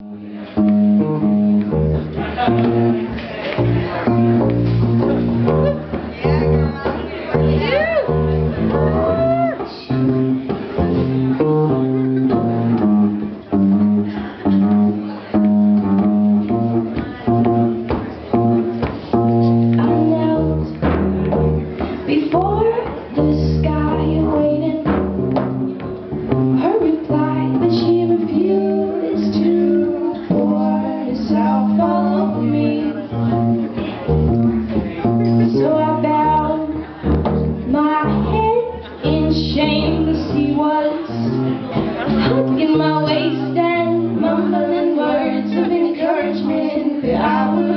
Thank you. há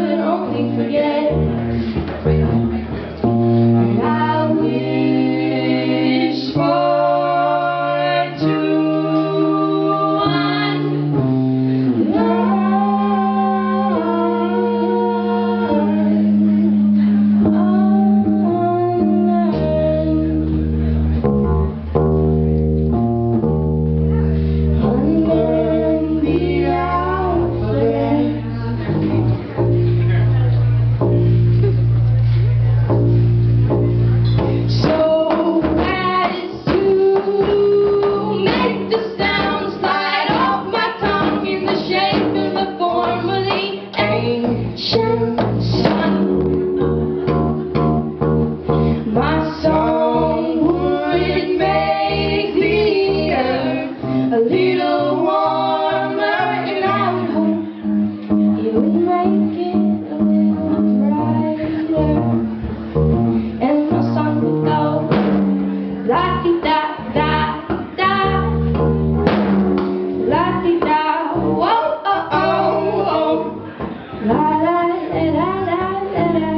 la la la la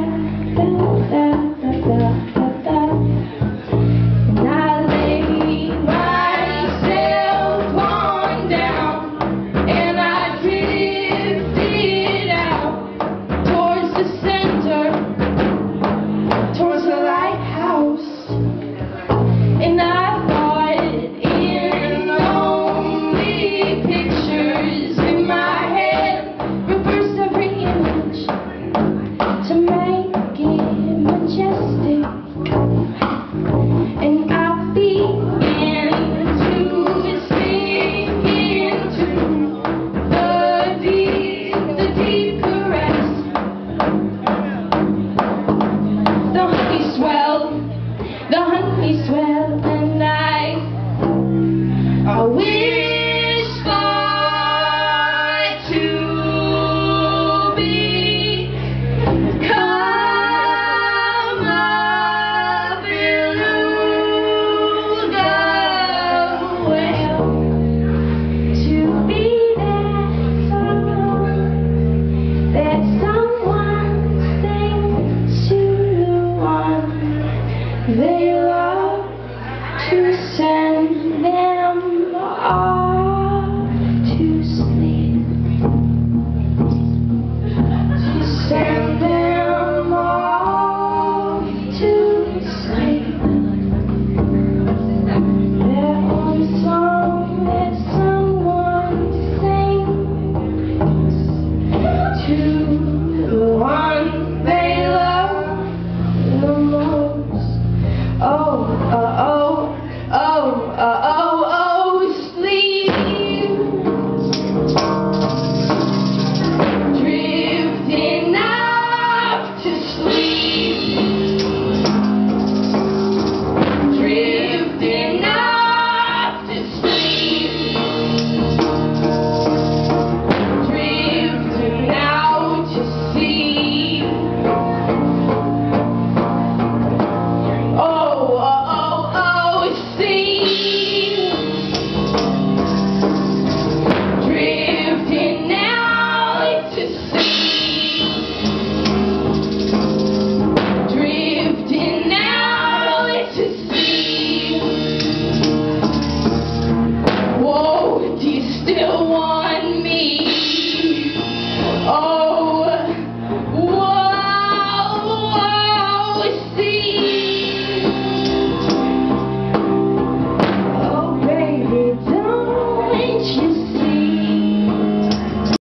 sweat. uh, oh,